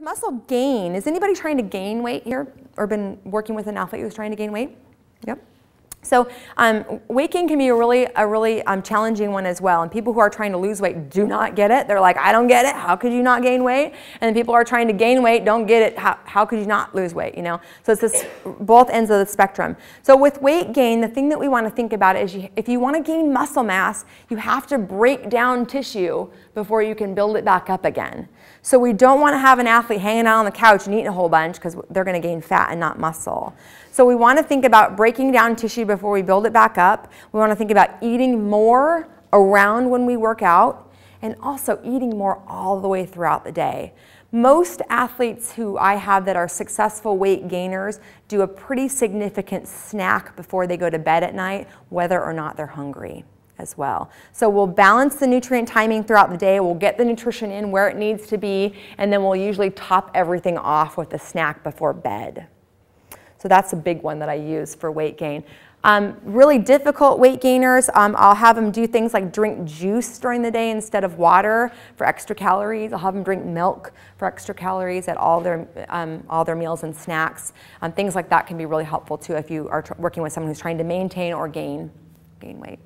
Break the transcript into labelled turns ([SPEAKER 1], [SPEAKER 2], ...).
[SPEAKER 1] muscle gain, is anybody trying to gain weight here or been working with an athlete who's trying to gain weight? So um, weight gain can be a really, a really um, challenging one as well. And people who are trying to lose weight do not get it. They're like, I don't get it. How could you not gain weight? And people who are trying to gain weight don't get it. How, how could you not lose weight? You know. So it's this both ends of the spectrum. So with weight gain, the thing that we want to think about is you, if you want to gain muscle mass, you have to break down tissue before you can build it back up again. So we don't want to have an athlete hanging out on the couch and eating a whole bunch because they're going to gain fat and not muscle. So we want to think about breaking down tissue before we build it back up. We want to think about eating more around when we work out and also eating more all the way throughout the day. Most athletes who I have that are successful weight gainers do a pretty significant snack before they go to bed at night, whether or not they're hungry as well. So we'll balance the nutrient timing throughout the day, we'll get the nutrition in where it needs to be, and then we'll usually top everything off with a snack before bed. So that's a big one that I use for weight gain. Um, really difficult weight gainers, um, I'll have them do things like drink juice during the day instead of water for extra calories. I'll have them drink milk for extra calories at all their, um, all their meals and snacks. Um, things like that can be really helpful too if you are working with someone who's trying to maintain or gain, gain weight.